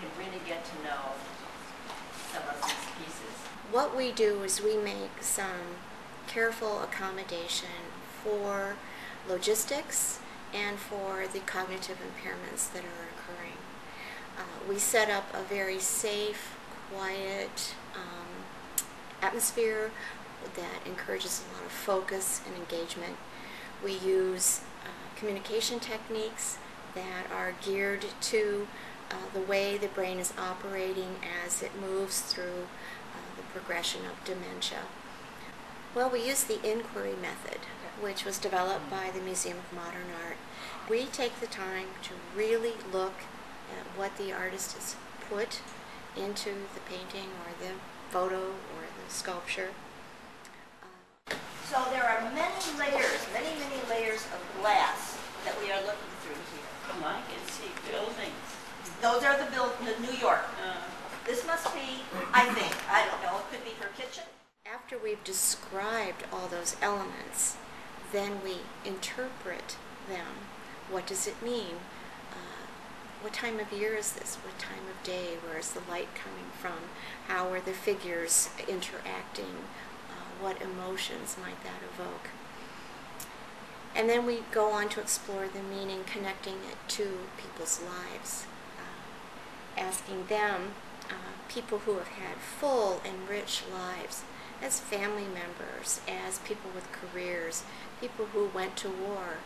can really get to know some of these pieces. What we do is we make some careful accommodation for logistics and for the cognitive impairments that are occurring. Uh, we set up a very safe, quiet um, atmosphere that encourages a lot of focus and engagement. We use uh, communication techniques that are geared to uh, the way the brain is operating as it moves through uh, the progression of dementia. Well, we use the inquiry method, which was developed by the Museum of Modern Art. We take the time to really look at what the artist has put into the painting or the photo or the sculpture. So there are many layers, many, many layers of glass that we are looking through here. Oh, I can see buildings. Those are the build, the New York. Uh, This must be, I think, I don't know, it could be her kitchen. After we've described all those elements, then we interpret them. What does it mean? Uh, what time of year is this? What time of day? Where is the light coming from? How are the figures interacting? Uh, what emotions might that evoke? And then we go on to explore the meaning, connecting it to people's lives, uh, asking them, uh, people who have had full and rich lives, as family members, as people with careers, people who went to war,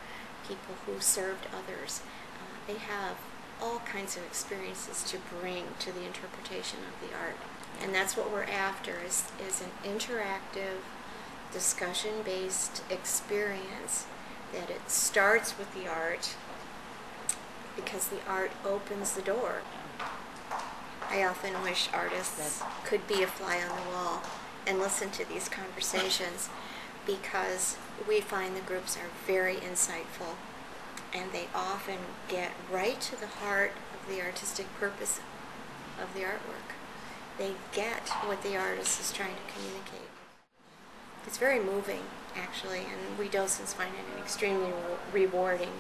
people who served others. Uh, they have all kinds of experiences to bring to the interpretation of the art. And that's what we're after is, is an interactive, discussion-based experience that it starts with the art because the art opens the door. I often wish artists could be a fly on the wall and listen to these conversations because we find the groups are very insightful and they often get right to the heart of the artistic purpose of the artwork. They get what the artist is trying to communicate. It's very moving, actually, and we docents find it an extremely re- rewarding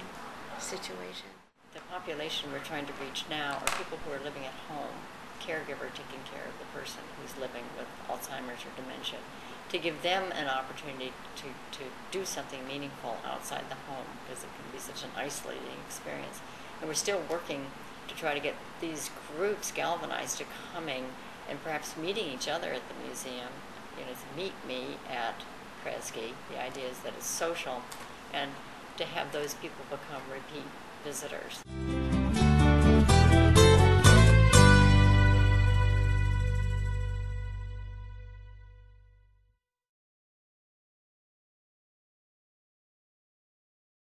situation. The population we're trying to reach now are people who are living at home, caregiver taking care of the person who's living with Alzheimer's or dementia, to give them an opportunity to, to do something meaningful outside the home because it can be such an isolating experience. And we're still working to try to get these groups galvanized to coming and perhaps meeting each other at the museum. You know, to meet me at Kresge. The idea is that it's social and to have those people become repeat visitors.